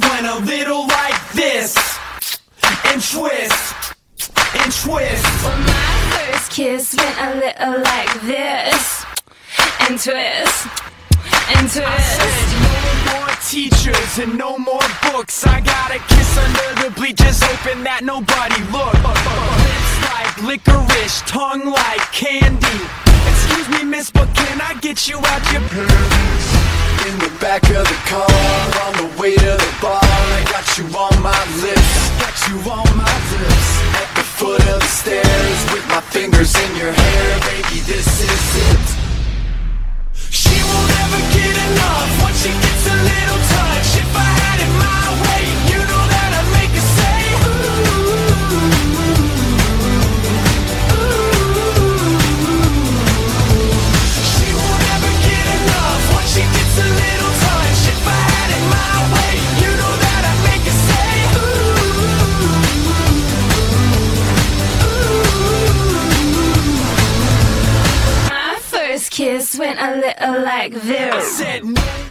went a little like this and twist and twist. Well, my first kiss went a little like this and twist and twist. I said no more teachers and no more books. I got a kiss under the bleachers, hoping that nobody looked. Lips like licorice, tongue like candy. Excuse me, miss, but can I get you out your purse? In the back of the car, on the way to the bar, I got you on my lips. Got you on my kiss went a little like this.